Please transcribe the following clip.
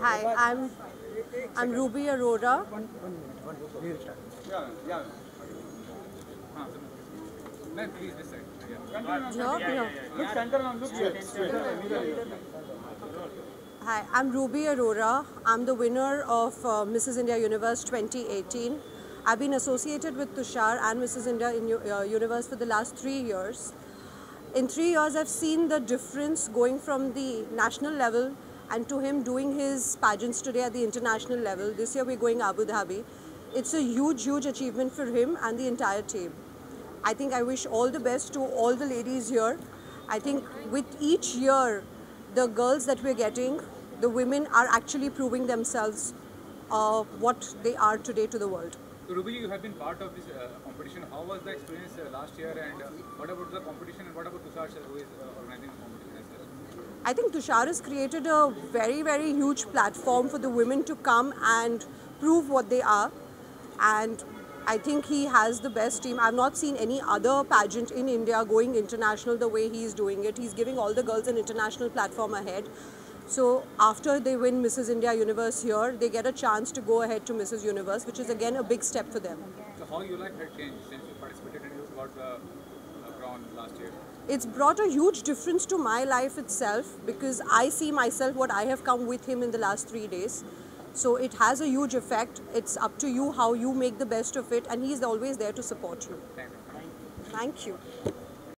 Hi, I'm I'm Ruby Arora. Yeah, yeah. No, please this side. Yeah. Here, here. Look center now, look straight. straight. Hi, I'm Ruby Arora. I'm the winner of uh, Mrs. India Universe 2018. I've been associated with Tushar and Mrs. India in, uh, Universe for the last three years. In three years, I've seen the difference going from the national level and to him doing his pageants today at the international level. This year, we're going Abu Dhabi. It's a huge, huge achievement for him and the entire team. I think I wish all the best to all the ladies here. I think with each year, the girls that we're getting, the women are actually proving themselves uh, what they are today to the world. So Ruby, you have been part of this uh, competition. How was the experience uh, last year and uh, what about the competition and what about Tushar who is uh, organizing the competition? I think Tushar has created a very, very huge platform for the women to come and prove what they are. And I think he has the best team. I've not seen any other pageant in India going international the way he's doing it. He's giving all the girls an international platform ahead. So after they win Mrs. India Universe here, they get a chance to go ahead to Mrs. Universe, which is again a big step for them. So how your life had changed since you participated and you got the last year? it's brought a huge difference to my life itself because I see myself what I have come with him in the last three days. So it has a huge effect. It's up to you how you make the best of it, and he's always there to support you. Thank you. Thank you.